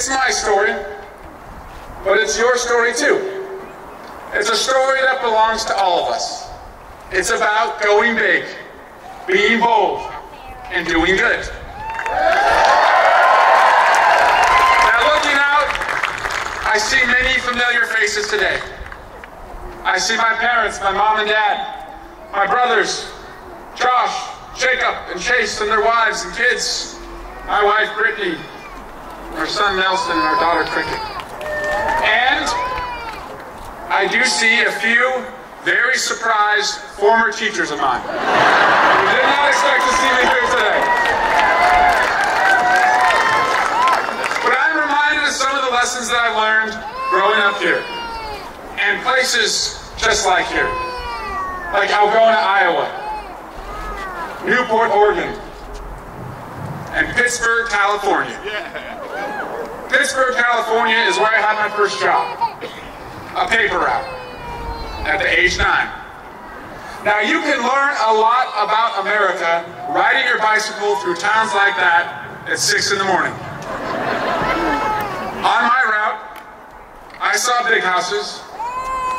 It's my story, but it's your story too. It's a story that belongs to all of us. It's about going big, being bold, and doing good. Now, looking out, I see many familiar faces today. I see my parents, my mom and dad, my brothers, Josh, Jacob, and Chase, and their wives and kids, my wife, Brittany, our son, Nelson, and our daughter, Cricket. And I do see a few very surprised former teachers of mine. who did not expect to see me here today. But I'm reminded of some of the lessons that I learned growing up here. And places just like here. Like Algona, Iowa. Newport, Oregon. And Pittsburg, California. Pittsburg, California is where I had my first job. A paper route at the age nine. Now you can learn a lot about America riding your bicycle through towns like that at six in the morning. On my route, I saw big houses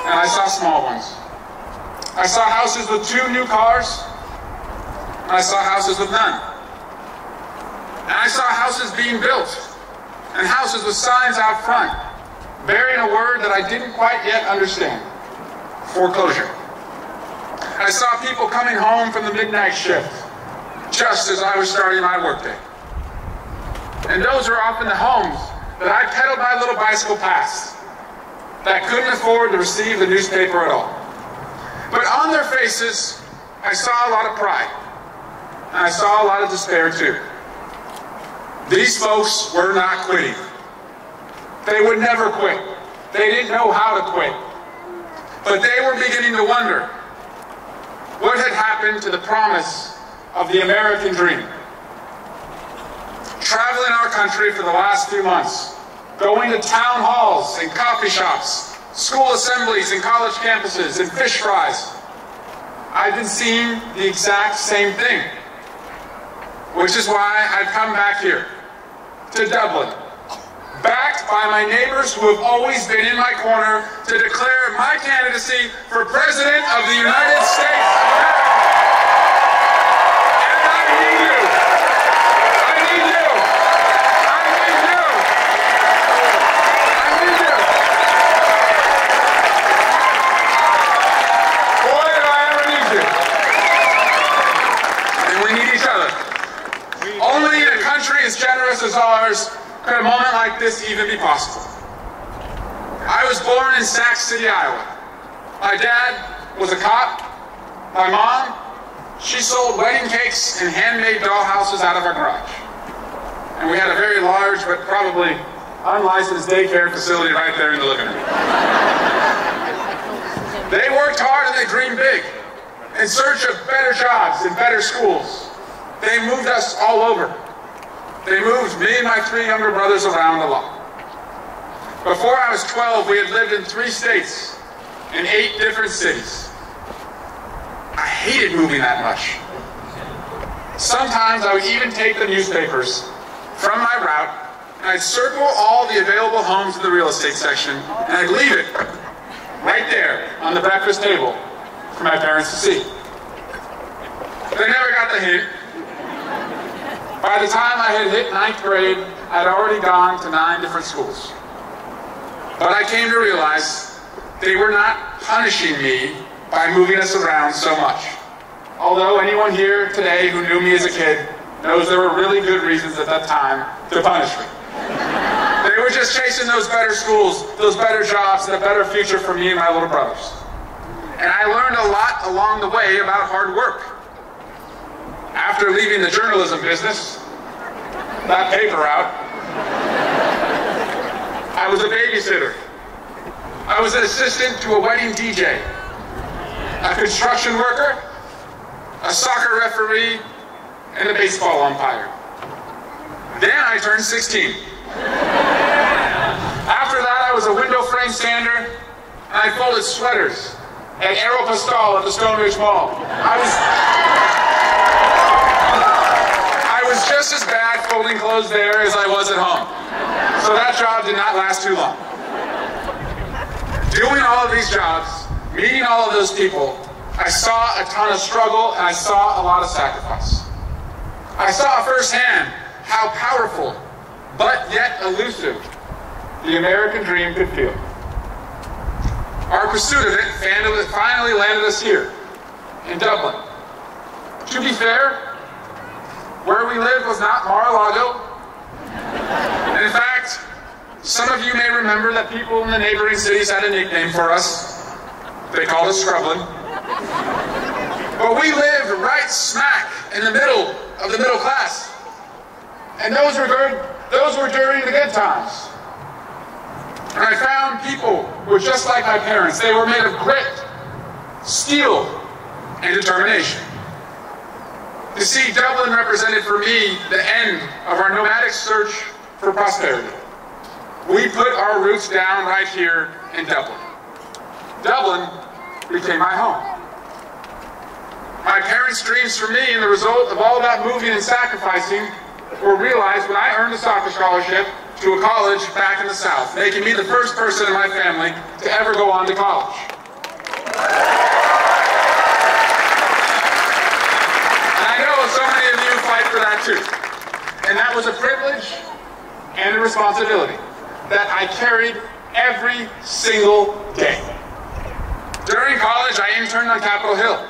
and I saw small ones. I saw houses with two new cars and I saw houses with none. And I saw houses being built and houses with signs out front bearing a word that I didn't quite yet understand foreclosure. I saw people coming home from the midnight shift just as I was starting my workday. And those were often the homes that I pedaled my little bicycle past that couldn't afford to receive the newspaper at all. But on their faces, I saw a lot of pride. And I saw a lot of despair too. These folks were not quitting. They would never quit. They didn't know how to quit. But they were beginning to wonder what had happened to the promise of the American dream. Traveling our country for the last few months, going to town halls and coffee shops, school assemblies and college campuses and fish fries, I've been seeing the exact same thing. Which is why I've come back here to Dublin, backed by my neighbors who have always been in my corner to declare my candidacy for President of the United States. And I need you. I need you. I need you. I need you. Boy, do I ever need you. And we need each other. Only in a country as generous as ours could a moment like this even be possible. I was born in Sac City, Iowa. My dad was a cop. My mom, she sold wedding cakes and handmade dollhouses out of our garage. And we had a very large but probably unlicensed daycare facility right there in the living room. They worked hard and they dreamed big in search of better jobs and better schools. They moved us all over. They moved me and my three younger brothers around a lot. Before I was 12, we had lived in three states in eight different cities. I hated moving that much. Sometimes I would even take the newspapers from my route and I'd circle all the available homes in the real estate section and I'd leave it right there on the breakfast table for my parents to see. But they never got the hint. By the time I had hit ninth grade, I'd already gone to nine different schools. But I came to realize they were not punishing me by moving us around so much. Although anyone here today who knew me as a kid knows there were really good reasons at that time to punish me. They were just chasing those better schools, those better jobs, and a better future for me and my little brothers. And I learned a lot along the way about hard work. After leaving the journalism business, that paper route, I was a babysitter. I was an assistant to a wedding DJ, a construction worker, a soccer referee, and a baseball umpire. Then I turned 16. After that, I was a window frame sander, and I folded sweaters at Aeropostale at the Stoneridge Mall. I was, I was just as bad folding clothes there as I was at home. So that job did not last too long. Doing all of these jobs, meeting all of those people, I saw a ton of struggle and I saw a lot of sacrifice. I saw firsthand how powerful, but yet elusive, the American dream could feel. Our pursuit of it finally landed us here, in Dublin. To be fair, where we lived was not Mar-a-Lago. And in fact, some of you may remember that people in the neighboring cities had a nickname for us. They called us Scrublin. But we lived right smack in the middle of the middle class. And those were those were during the good times. And I found people who were just like my parents. They were made of grit, steel, and determination. You see, Dublin represented for me the end of our nomadic search for prosperity. We put our roots down right here in Dublin. Dublin became my home. My parents' dreams for me and the result of all that moving and sacrificing were realized when I earned a soccer scholarship to a college back in the South, making me the first person in my family to ever go on to college. And I know so many of you And that was a privilege and a responsibility that I carried every single day. During college, I interned on Capitol Hill.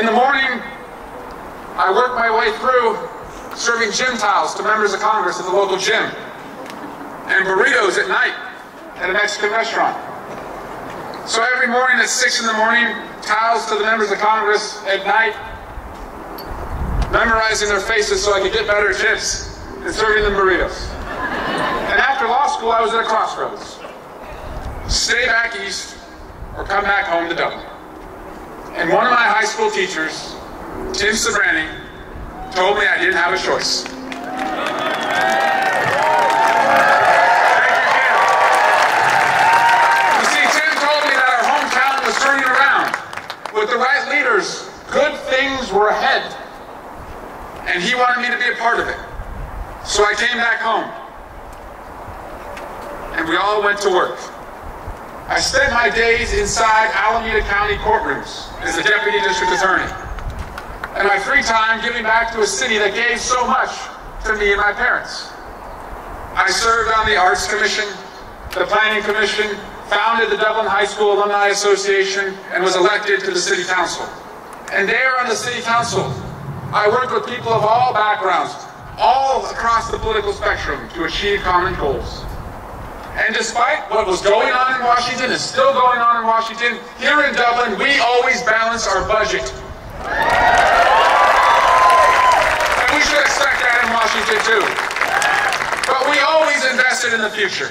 In the morning, I worked my way through serving gym towels to members of Congress at the local gym, and burritos at night at a Mexican restaurant. So every morning at 6 in the morning, towels to the members of Congress at night, memorizing their faces so I could get better tips, and serving them burritos. And after law school, I was at a crossroads. Stay back east or come back home to Dublin. And one of my high school teachers, Tim Sobrani, told me I didn't have a choice. Thank you, Tim. You see, Tim told me that our hometown was turning around. With the right leaders, good things were ahead. And he wanted me to be a part of it. So I came back home. And we all went to work. I spent my days inside Alameda County courtrooms as a deputy district attorney and my free time giving back to a city that gave so much to me and my parents. I served on the Arts Commission, the Planning Commission, founded the Dublin High School Alumni Association, and was elected to the City Council. And there on the City Council, I worked with people of all backgrounds, all across the political spectrum to achieve common goals. And despite what was going on in Washington is still going on in Washington, here in Dublin, we always balance our budget and we should expect that in Washington too. But we always invested in the future.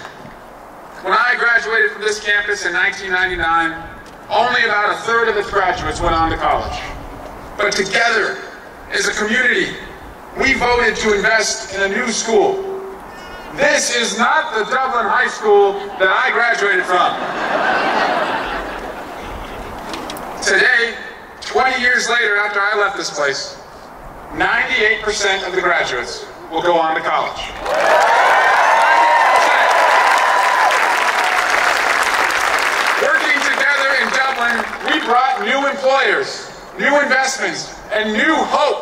When I graduated from this campus in 1999, only about a third of its graduates went on to college. But together, as a community, we voted to invest in a new school. This is not the Dublin High School that I graduated from. Today, 20 years later, after I left this place, 98% of the graduates will go on to college. Working together in Dublin, we brought new employers, new investments, and new hope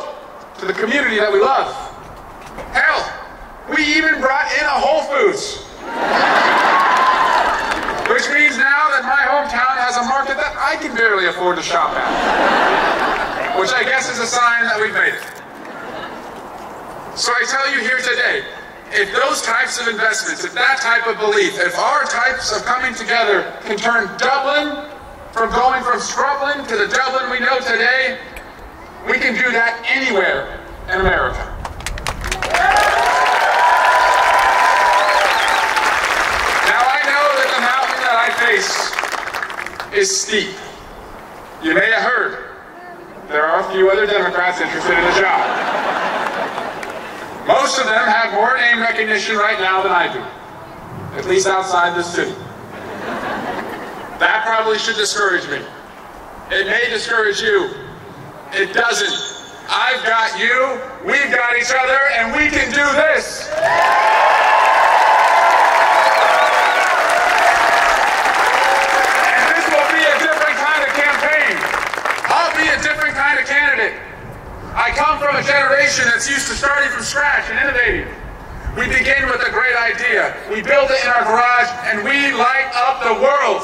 to the community that we love. Hell, we even brought in a Whole Foods. Which means now that my hometown has a market that I can barely afford to shop at. Which I guess is a sign that we've made it. So I tell you here today, if those types of investments, if that type of belief, if our types of coming together can turn Dublin from going from Scrublin to the Dublin we know today, we can do that anywhere in America. Now I know that the mountain that I face is steep. You may have heard there are a few other Democrats interested in the job. Most of them have more name recognition right now than I do, at least outside the city. That probably should discourage me. It may discourage you. It doesn't. I've got you, we've got each other, and we can do this. And this will be a different kind of campaign. I'll be a different kind of candidate. I come from a generation that's used to starting from scratch and innovating. We begin with a great idea. We build it in our garage, and we light up the world.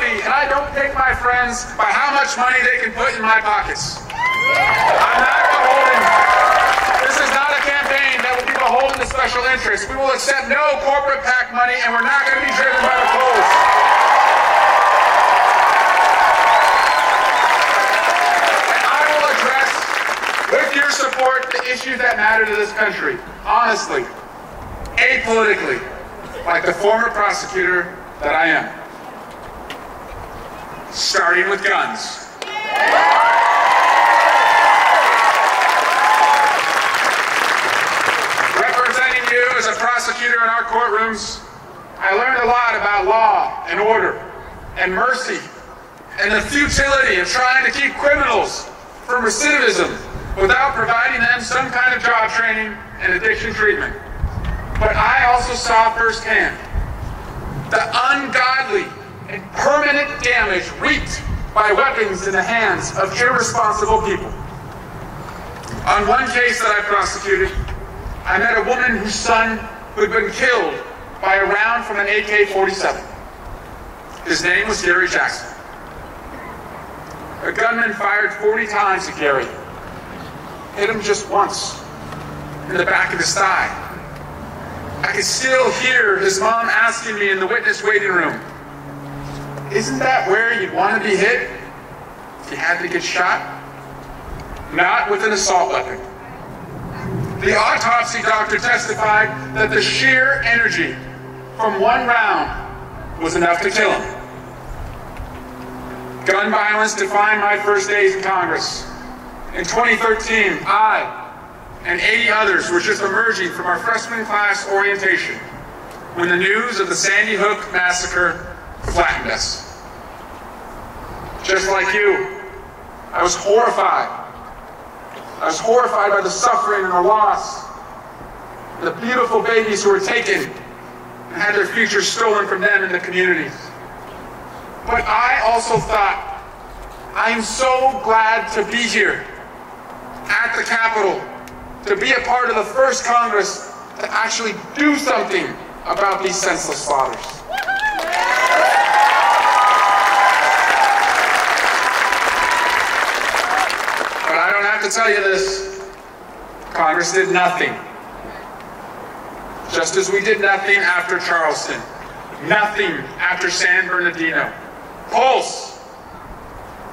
Wealthy and I don't take my friends by how much money they can put in my pockets. I'm not beholden. This is not a campaign that will be beholden to special interests. We will accept no corporate PAC money and we're not going to be driven by the polls. I will address, with your support, the issues that matter to this country, honestly, apolitically, like the former prosecutor that I am. Starting with guns. Representing you as a prosecutor in our courtrooms, I learned a lot about law and order and mercy and the futility of trying to keep criminals from recidivism without providing them some kind of job training and addiction treatment. But I also saw firsthand the ungodly and permanent damage wreaked by weapons in the hands of irresponsible people. On one case that I prosecuted, I met a woman whose son had been killed by a round from an AK-47. His name was Gary Jackson. A gunman fired 40 times at Gary. Hit him just once in the back of his thigh. I could still hear his mom asking me in the witness waiting room, isn't that where you'd want to be hit if you had to get shot? Not with an assault weapon. The autopsy doctor testified that the sheer energy from one round was enough to kill him. Gun violence defined my first days in Congress. In 2013, I and 80 others were just emerging from our freshman class orientation when the news of the Sandy Hook massacre flattened us. Just like you, I was horrified. I was horrified by the suffering and the loss. The beautiful babies who were taken and had their futures stolen from them in the communities. But I also thought, I am so glad to be here at the Capitol, to be a part of the first Congress to actually do something about these senseless slaughters. But I don't have to tell you this. Congress did nothing. Just as we did nothing after Charleston, nothing after San Bernardino, Pulse,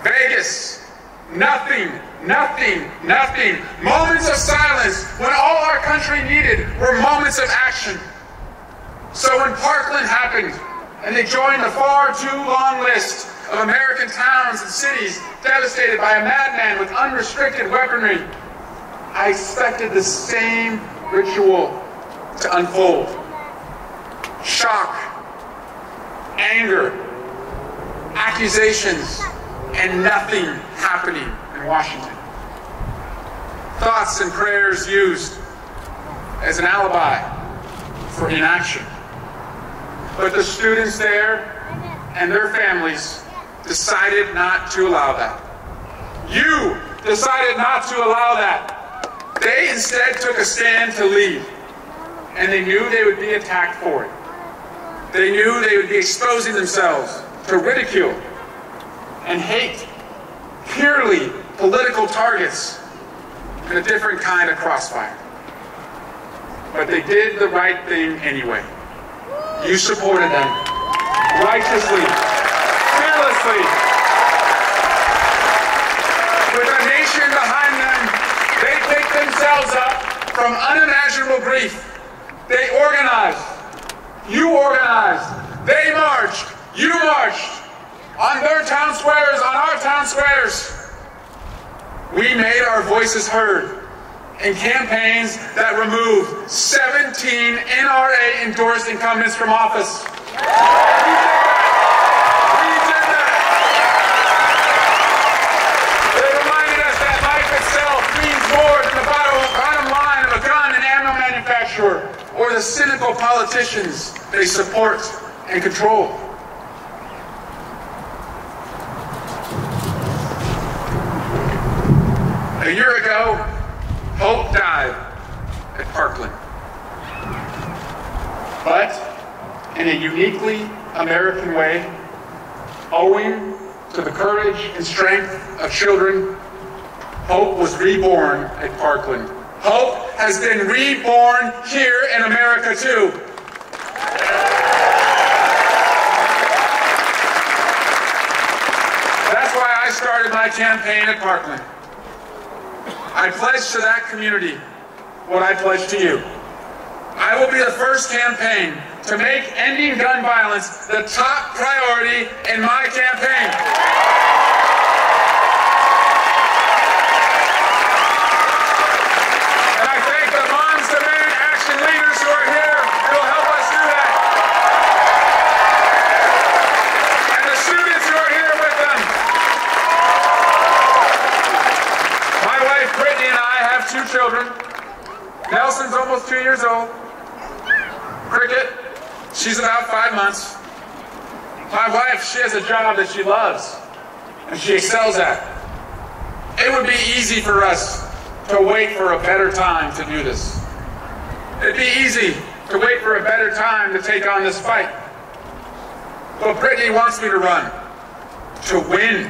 Vegas, nothing, nothing, nothing. Moments of silence when all our country needed were moments of action. So when Parkland happened and they joined the far too long list of American towns and cities devastated by a madman with unrestricted weaponry, I expected the same ritual to unfold. Shock, anger, accusations, and nothing happening in Washington. Thoughts and prayers used as an alibi for inaction. But the students there and their families decided not to allow that. You decided not to allow that. They instead took a stand to lead, and they knew they would be attacked for it. They knew they would be exposing themselves to ridicule and hate, purely political targets in a different kind of crossfire. But they did the right thing anyway. You supported them righteously, fearlessly. With a nation behind them, they picked themselves up from unimaginable grief. They organized. You organized. They marched. You marched. On their town squares, on our town squares. We made our voices heard in campaigns that removed 17 NRA endorsed incumbents from office. the cynical politicians they support and control. A year ago, Hope died at Parkland. But in a uniquely American way, owing to the courage and strength of children, Hope was reborn at Parkland Hope has been reborn here in America too. That's why I started my campaign at Parkland. I pledge to that community what I pledge to you. I will be the first campaign to make ending gun violence the top priority in my campaign. And I thank the Moms Demand Action leaders who are here who will help us do that. And the students who are here with them. My wife Brittany two children. Nelson's almost two years old. Cricket, she's about five months. My wife, she has a job that she loves and she excels at. It would be easy for us to wait for a better time to do this. It'd be easy to wait for a better time to take on this fight. But Brittany wants me to run, to win,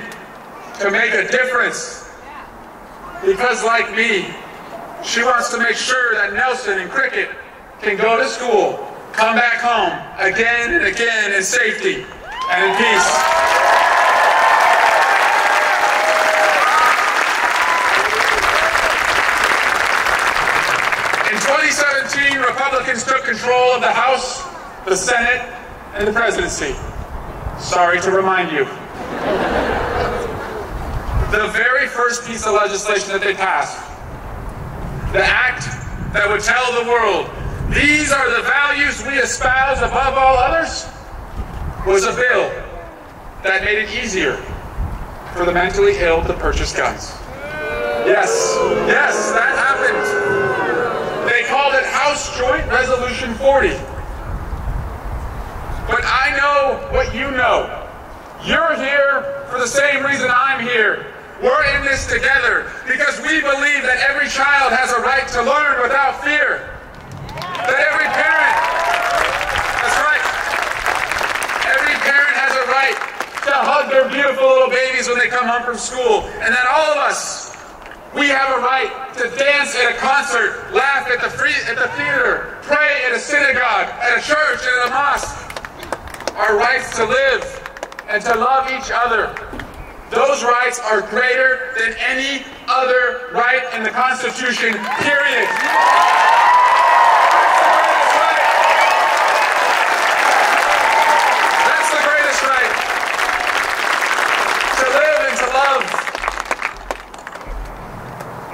to make a difference. Because, like me, she wants to make sure that Nelson and Cricket can go to school, come back home again and again in safety and in peace. In 2017, Republicans took control of the House, the Senate, and the presidency. Sorry to remind you. The very first piece of legislation that they passed, the act that would tell the world these are the values we espouse above all others, was a bill that made it easier for the mentally ill to purchase guns. Yes, yes, that happened. They called it House Joint Resolution 40. But I know what you know. You're here for the same reason I'm here. We're in this together because we believe that every child has a right to learn without fear. That every parent, that's right, every parent has a right to hug their beautiful little babies when they come home from school. And that all of us, we have a right to dance at a concert, laugh at the free, at the theater, pray at a synagogue, at a church, and at a mosque. Our rights to live and to love each other. Those rights are greater than any other right in the Constitution, period. That's the greatest right. To live and to love.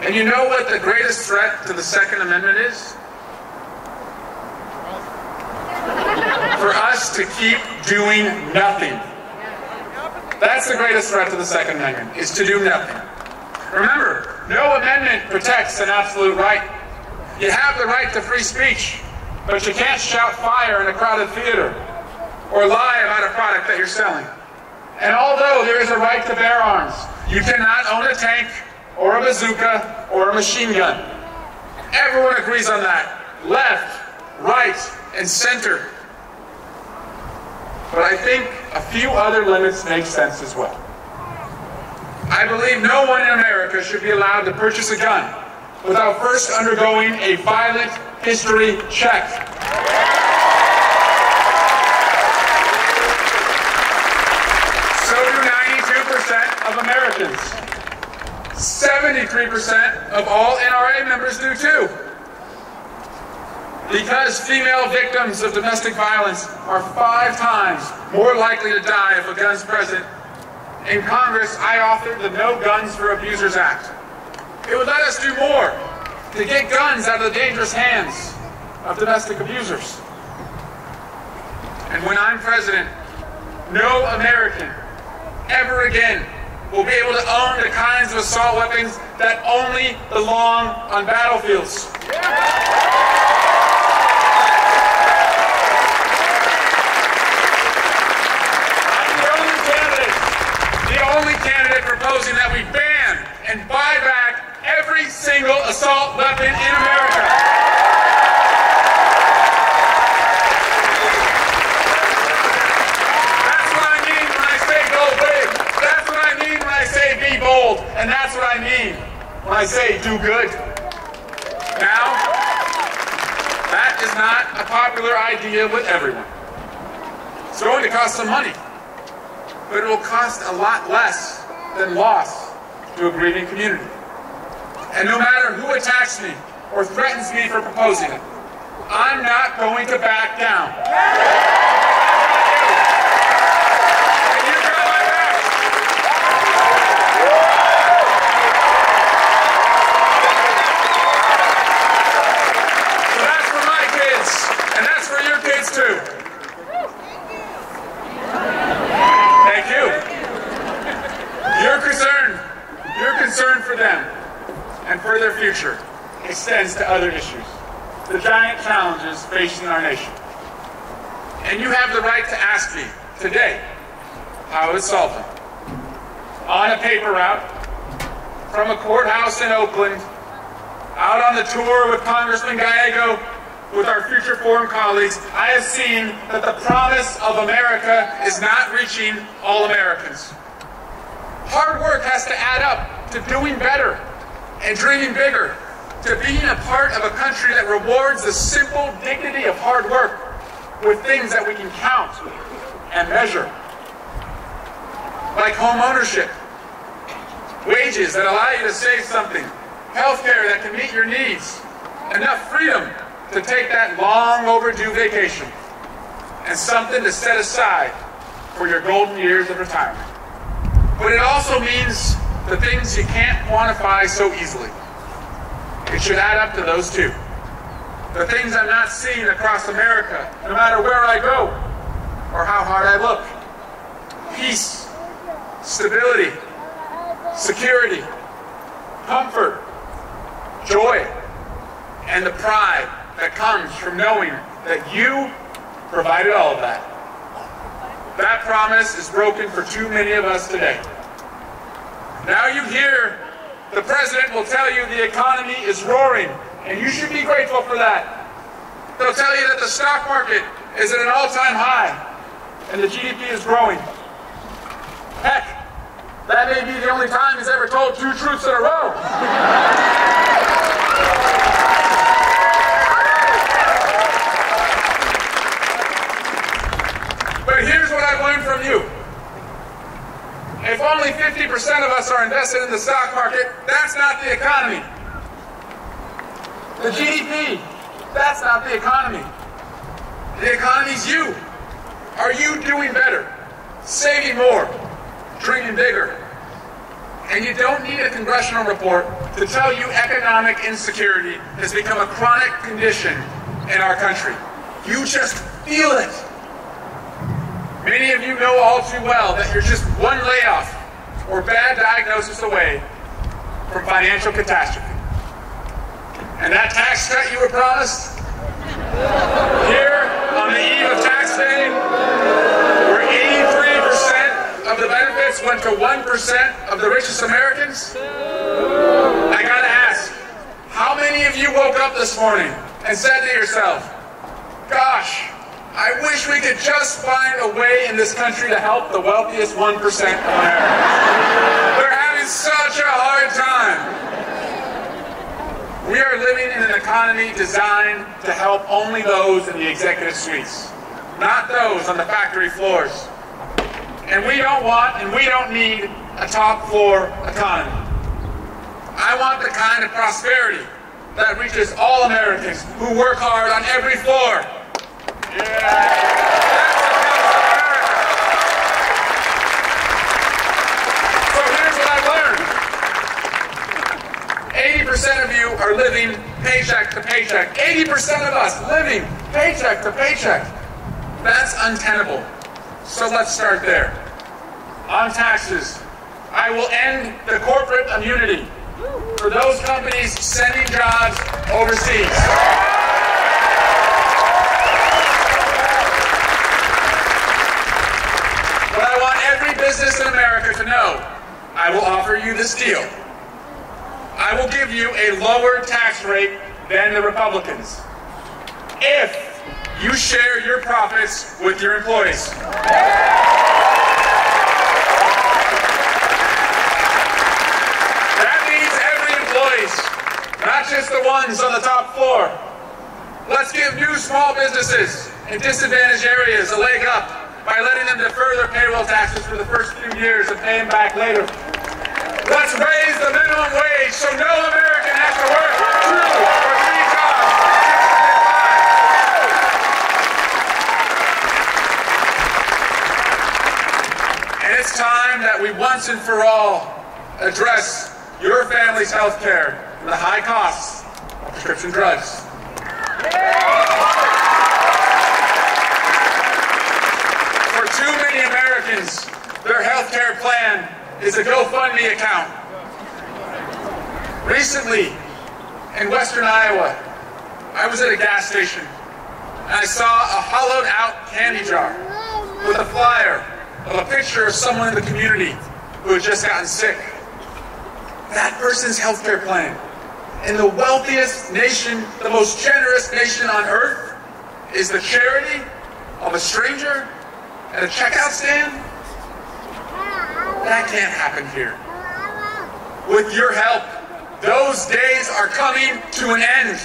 And you know what the greatest threat to the Second Amendment is? For us to keep doing nothing. That's the greatest threat to the Second Amendment, is to do nothing. Remember, no amendment protects an absolute right. You have the right to free speech, but you can't shout fire in a crowded theater or lie about a product that you're selling. And although there is a right to bear arms, you cannot own a tank or a bazooka or a machine gun. Everyone agrees on that. Left, right, and center. But I think a few other limits make sense as well. I believe no one in America should be allowed to purchase a gun without first undergoing a violent history check. So do 92% of Americans. 73% of all NRA members do too. Because female victims of domestic violence are five times more likely to die if a gun's present, in Congress I authored the No Guns for Abusers Act. It would let us do more to get guns out of the dangerous hands of domestic abusers. And when I'm president, no American ever again will be able to own the kinds of assault weapons that only belong on battlefields. I'm the only candidate, the only candidate proposing that we ban and buy back every single assault weapon in America. That's what I mean when I say go big. That's what I mean when I say be bold. And that's what I mean when I say do good. Now, that is not a popular idea with everyone. It's going to cost some money, but it will cost a lot less than loss to a grieving community. And no matter who attacks me or threatens me for proposing it, I'm not going to back down. And you got my back. So that's for my kids, and that's for your kids too. Thank you. Your concern, your concern for them and for their future to other issues, the giant challenges facing our nation. And you have the right to ask me today how to solve them. On a paper route, from a courthouse in Oakland, out on the tour with Congressman Gallego, with our future foreign colleagues, I have seen that the promise of America is not reaching all Americans. Hard work has to add up to doing better and dreaming bigger, to being a part of a country that rewards the simple dignity of hard work with things that we can count and measure. Like home ownership, wages that allow you to save something, healthcare that can meet your needs, enough freedom to take that long overdue vacation, and something to set aside for your golden years of retirement. But it also means the things you can't quantify so easily. It should add up to those two. The things I'm not seeing across America, no matter where I go or how hard I look. Peace, stability, security, comfort, joy, and the pride that comes from knowing that you provided all of that. That promise is broken for too many of us today. Now you hear the president will tell you the economy is roaring, and you should be grateful for that. They'll tell you that the stock market is at an all-time high, and the GDP is growing. Heck, that may be the only time he's ever told two truths in a row. But here's what I've learned from you. If only 50% of us are invested in the stock market, that's not the economy. The GDP, that's not the economy. The economy's you. Are you doing better? Saving more? Dreaming bigger? And you don't need a congressional report to tell you economic insecurity has become a chronic condition in our country. You just feel it. Many of you know all too well that you're just one layoff or bad diagnosis away from financial catastrophe. And that tax cut you were promised here on the eve of tax day, where 83% of the benefits went to 1% of the richest Americans, I gotta ask, how many of you woke up this morning and said to yourself, gosh, I wish we could just find a way in this country to help the wealthiest 1% of Americans. They're having such a hard time. We are living in an economy designed to help only those in the executive suites, not those on the factory floors. And we don't want and we don't need a top floor economy. I want the kind of prosperity that reaches all Americans who work hard on every floor. Yeah. That's the kind of So here's what I learned. 80% of you are living paycheck to paycheck. 80% of us living paycheck to paycheck. That's untenable. So let's start there. On taxes, I will end the corporate immunity for those companies sending jobs overseas. But I want every business in America to know I will offer you this deal. I will give you a lower tax rate than the Republicans if you share your profits with your employees. That means every employees, not just the ones on the top floor. Let's give new small businesses in disadvantaged areas a leg up by letting them defer their payroll taxes for the first few years and pay them back later. Let's raise the minimum wage so no American has to work two or three jobs And it's time that we once and for all address your family's health care and the high costs of prescription drugs. For too many Americans, their health care plan is a GoFundMe account. Recently, in western Iowa, I was at a gas station and I saw a hollowed out candy jar with a flyer of a picture of someone in the community who had just gotten sick. That person's healthcare plan in the wealthiest nation, the most generous nation on earth, is the charity of a stranger at a checkout stand? That can't happen here. With your help, those days are coming to an end.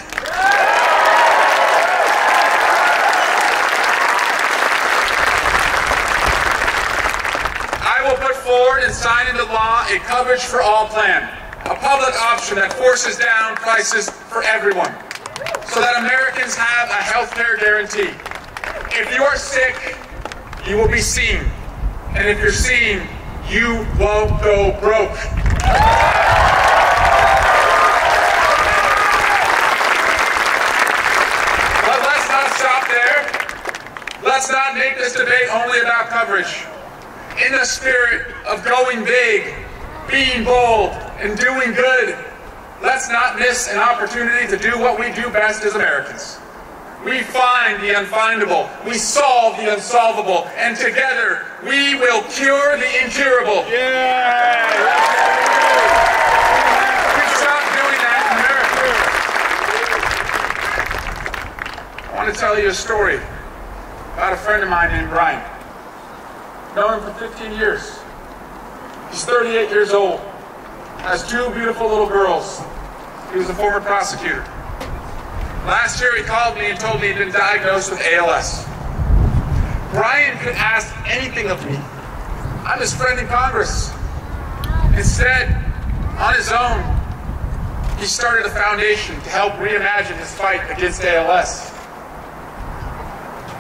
I will put forward and sign into law a coverage for all plan, a public option that forces down prices for everyone, so that Americans have a health care guarantee. If you are sick, you will be seen. And if you're seen, you won't go broke. But let's not stop there. Let's not make this debate only about coverage. In the spirit of going big, being bold, and doing good, let's not miss an opportunity to do what we do best as Americans. We find the unfindable, we solve the unsolvable, and together we will cure the incurable. Yeah. Stop doing that in America. I want to tell you a story about a friend of mine named Brian. Known him for 15 years. He's 38 years old. Has two beautiful little girls. He was a former prosecutor. Last year he called me and told me he'd been diagnosed with ALS. Brian could ask anything of me. I'm his friend in Congress. Instead, on his own, he started a foundation to help reimagine his fight against ALS.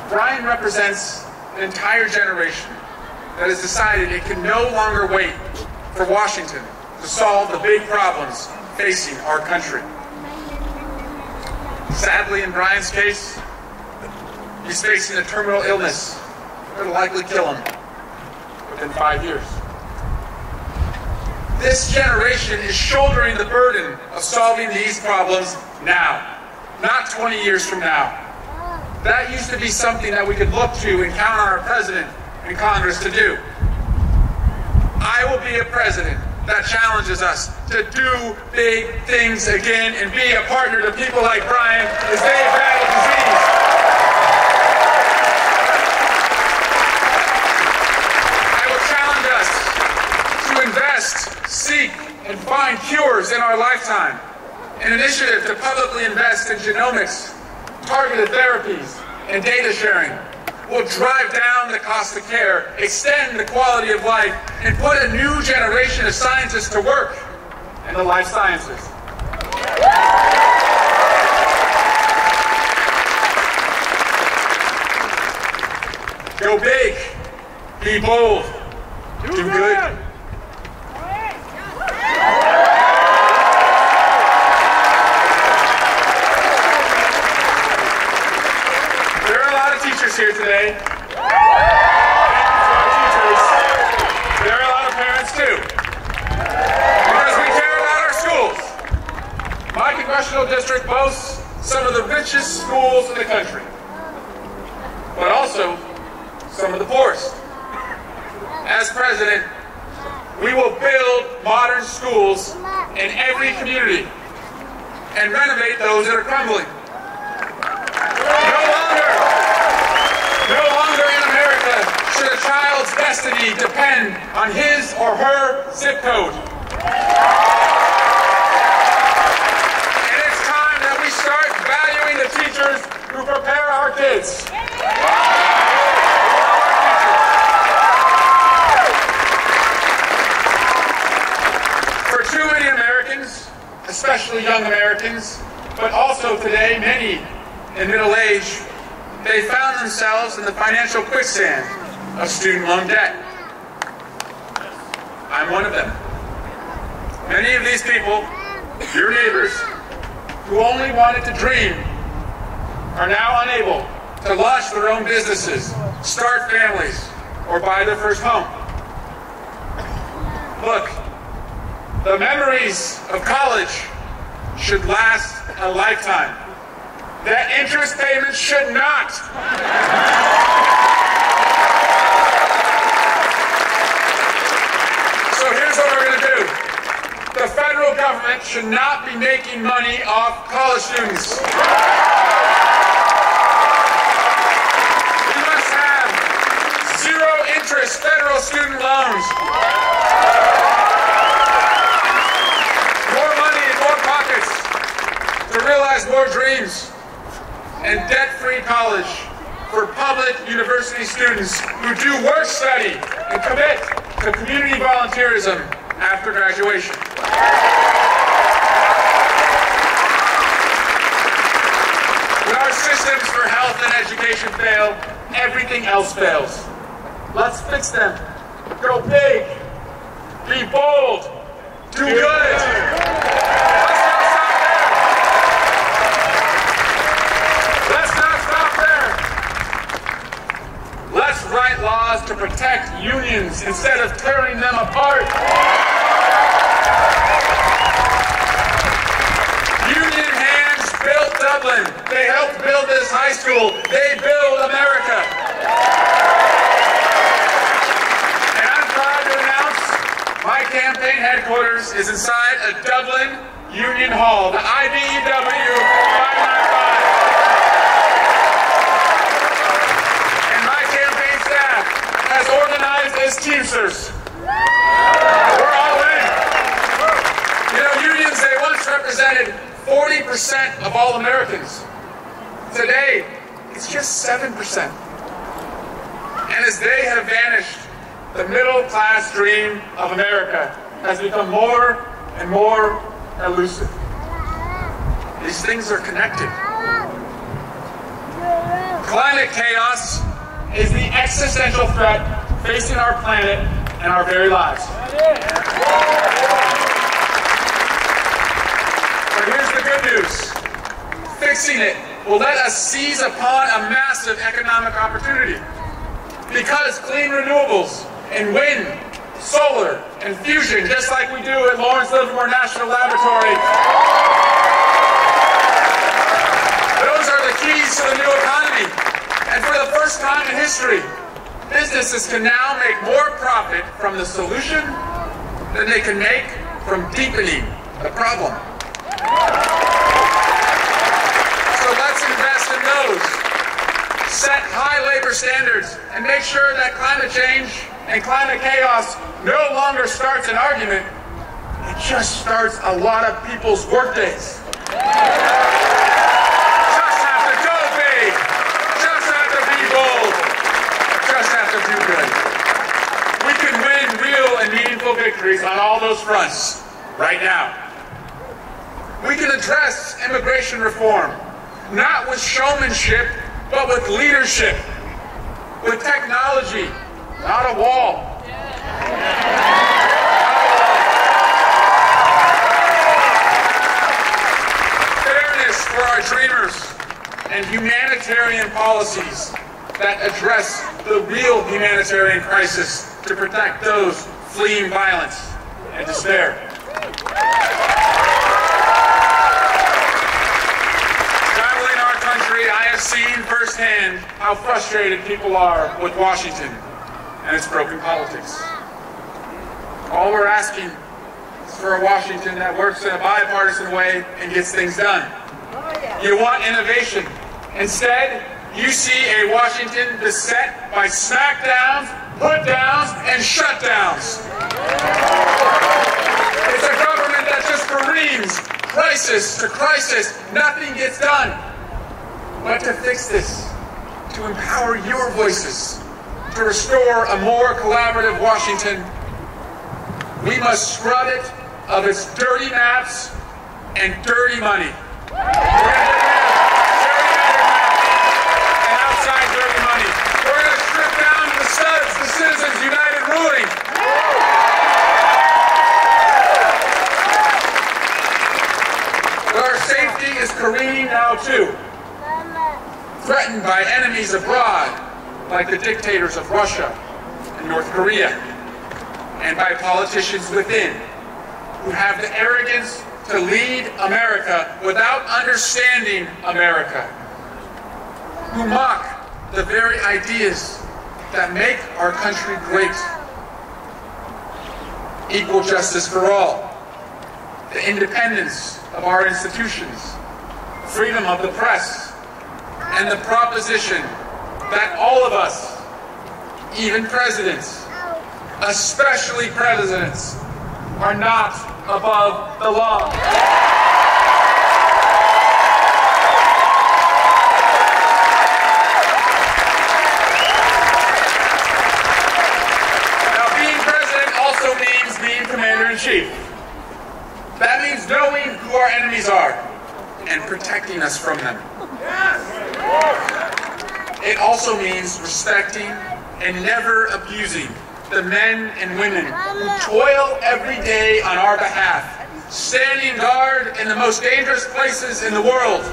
Brian represents an entire generation that has decided it can no longer wait for Washington to solve the big problems facing our country. Sadly, in Brian's case, he's facing a terminal illness that will likely kill him within five years. This generation is shouldering the burden of solving these problems now, not 20 years from now. That used to be something that we could look to and count on our president and Congress to do. I will be a president that challenges us to do big things again and be a partner to people like Brian as they battle disease. I will challenge us to invest, seek, and find cures in our lifetime. An initiative to publicly invest in genomics, targeted therapies, and data sharing will drive down the cost of care, extend the quality of life, and put a new generation of scientists to work in the life sciences. Go big, be bold, do good. There are a lot of teachers here today. Thank you to our teachers. There are a lot of parents too. Because we care about our schools. My congressional district boasts some of the richest schools in the country, but also some of the poorest. As president, we will build modern schools in every community and renovate those that are crumbling. No longer, no longer in America should a child's destiny depend on his or her zip code. And it's time that we start valuing the teachers who prepare our kids. For too many Americans, especially young Americans, but also today many in middle age, they found themselves in the financial quicksand of student loan debt. I'm one of them. Many of these people, your neighbors, who only wanted to dream, are now unable to launch their own businesses, start families, or buy their first home. Look, the memories of college should last a lifetime. That interest payments should not. So here's what we're going to do. The federal government should not be making money off college students. We must have zero interest federal student loans. More money in more pockets to realize more dreams. And debt-free college for public university students who do work study and commit to community volunteerism after graduation. When our systems for health and education fail, everything else fails. Let's fix them. Go big. Be bold. Do good. Let's not stop there. Let's not stop there. Let's write laws to protect unions instead of tearing them apart. Dublin. They helped build this high school. They build America. And I'm proud to announce my campaign headquarters is inside a Dublin Union Hall, the IBEW 595. And my campaign staff has organized as Teamsters. We're all in. You know, unions, they once represented 40% of all Americans. Today, it's just 7%. And as they have vanished, the middle class dream of America has become more and more elusive. These things are connected. Climate chaos is the existential threat facing our planet and our very lives. But here's the good news. Fixing it will let us seize upon a massive economic opportunity. Because clean renewables and wind, solar, and fusion, just like we do at Lawrence Livermore National Laboratory, those are the keys to the new economy. And for the first time in history, businesses can now make more profit from the solution than they can make from deepening the problem. So let's invest in those. Set high labor standards and make sure that climate change and climate chaos no longer starts an argument. It just starts a lot of people's workdays. Just have to go big. Just have to be bold. Just have to do good. We can win real and meaningful victories on all those fronts right now. We can address immigration reform, not with showmanship, but with leadership, with technology, not a wall. Fairness for our dreamers and humanitarian policies that address the real humanitarian crisis to protect those fleeing violence and despair. Traveling our country, I have seen firsthand how frustrated people are with Washington and its broken politics. All we're asking is for a Washington that works in a bipartisan way and gets things done. You want innovation. Instead, you see a Washington beset by smackdowns, put downs, and shutdowns. It's a government that just careens, crisis to crisis. Nothing gets done. But to fix this, to empower your voices, to restore a more collaborative Washington, we must scrub it of its dirty maps and dirty money. Citizens United ruling. But our safety is careening now too. Threatened by enemies abroad, like the dictators of Russia and North Korea, and by politicians within, who have the arrogance to lead America without understanding America, who mock the very ideas that make our country great. Equal justice for all, the independence of our institutions, freedom of the press, and the proposition that all of us, even presidents, especially presidents, are not above the law. Now, being president also means being commander in chief. That means knowing who our enemies are and protecting us from them. It also means respecting and never abusing the men and women who toil every day on our behalf, standing guard in the most dangerous places in the world.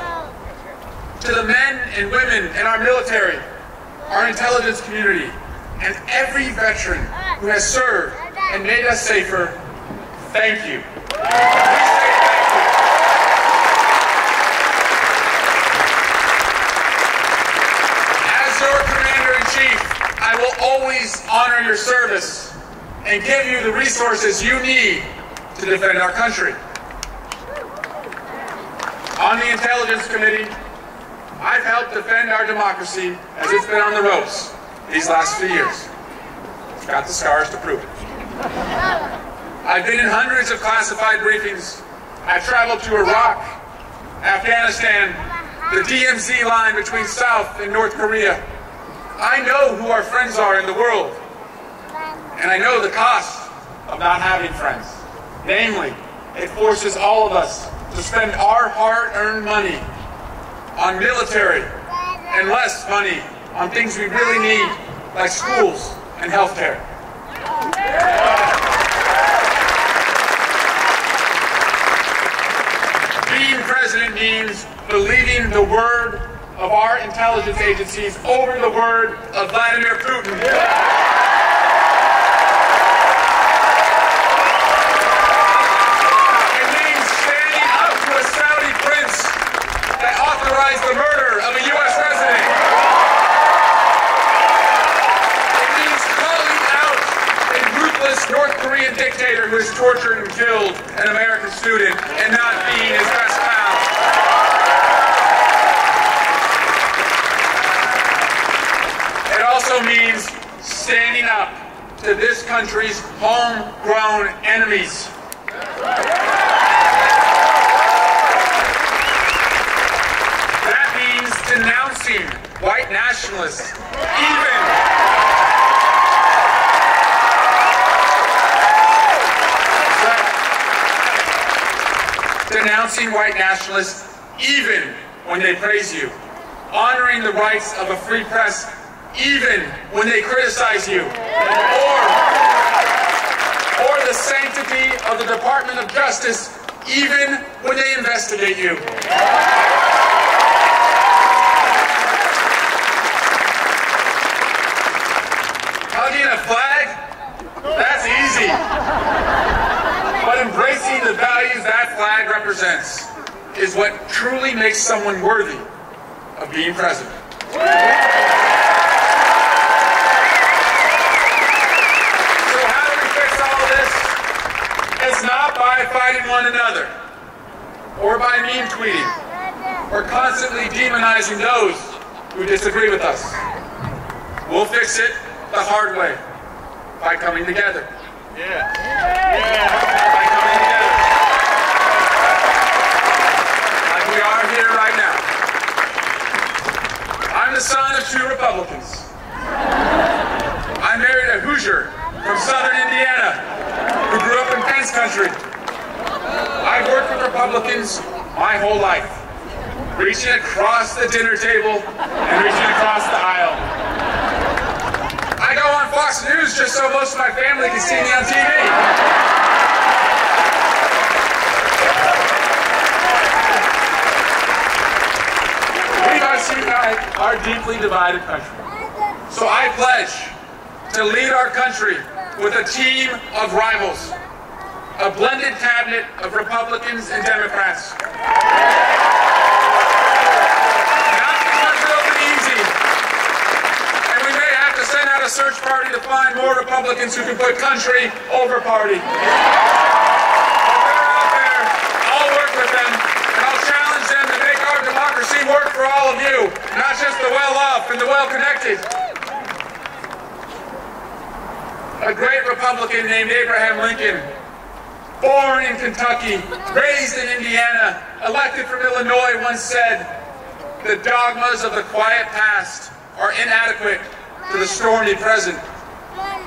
To the men and women in our military, our intelligence community, and every veteran who has served and made us safer, thank you. As your commander-in-chief, I will always honor your service and give you the resources you need to defend our country. On the Intelligence Committee, I've helped defend our democracy as it's been on the ropes these last few years. Got the scars to prove it. I've been in hundreds of classified briefings. I've traveled to Iraq, Afghanistan, the DMZ line between South and North Korea. I know who our friends are in the world. And I know the cost of not having friends. Namely, it forces all of us to spend our hard-earned money on military and less money on things we really need, like schools and healthcare. Being president means believing the word of our intelligence agencies over the word of Vladimir Putin. It means standing up to a Saudi prince that authorized the murder of a U.S. resident. It means calling out a ruthless North Korean dictator who has tortured and killed an American student and not being his best pal. It also means standing up to this country's homegrown enemies. That means denouncing white nationalists, even. Denouncing white nationalists even when they praise you. Honoring the rights of a free press even when they criticize you. Sanctity of the Department of Justice even when they investigate you. Hugging a flag? That's easy. But embracing the values that flag represents is what truly makes someone worthy of being president. So how do we fix all of this? One another, or by meme tweeting, or constantly demonizing those who disagree with us. We'll fix it the hard way by coming together. Yeah. Yeah. By coming together. Like we are here right now. I'm the son of two Republicans. I married a Hoosier from southern Indiana who grew up in Pence country. I've worked with Republicans my whole life, reaching across the dinner table and reaching across the aisle. I go on Fox News just so most of my family can see me on TV. Our deeply divided country. So I pledge to lead our country with a team of rivals, a blended cabinet of Republicans and Democrats. Not because it'll be easy, and we may have to send out a search party to find more Republicans who can put country over party. But they're out there. I'll work with them, and I'll challenge them to make our democracy work for all of you, not just the well-off and the well-connected. A great Republican named Abraham Lincoln, born in Kentucky, raised in Indiana, elected from Illinois, once said, the dogmas of the quiet past are inadequate to the stormy present.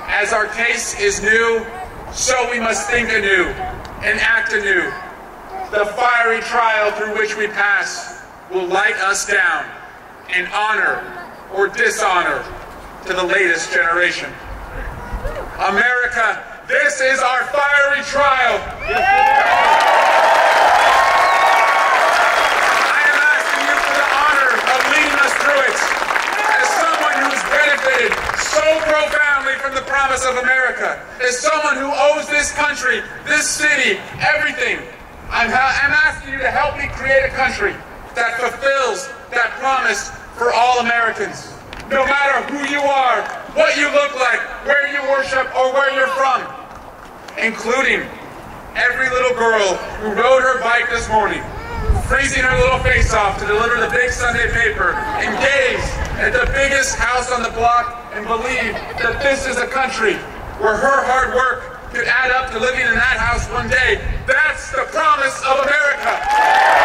As our case is new, so we must think anew and act anew. The fiery trial through which we pass will light us down and honor or dishonor to the latest generation. America, this is our fiery trial. I am asking you for the honor of leading us through it. As someone who's benefited so profoundly from the promise of America, as someone who owes this country, this city, everything, I'm, I'm asking you to help me create a country that fulfills that promise for all Americans. No matter who you are, what you look like, where you worship, or where you're from, including every little girl who rode her bike this morning, freezing her little face off to deliver the big Sunday paper and gaze at the biggest house on the block and believe that this is a country where her hard work could add up to living in that house one day. That's the promise of America.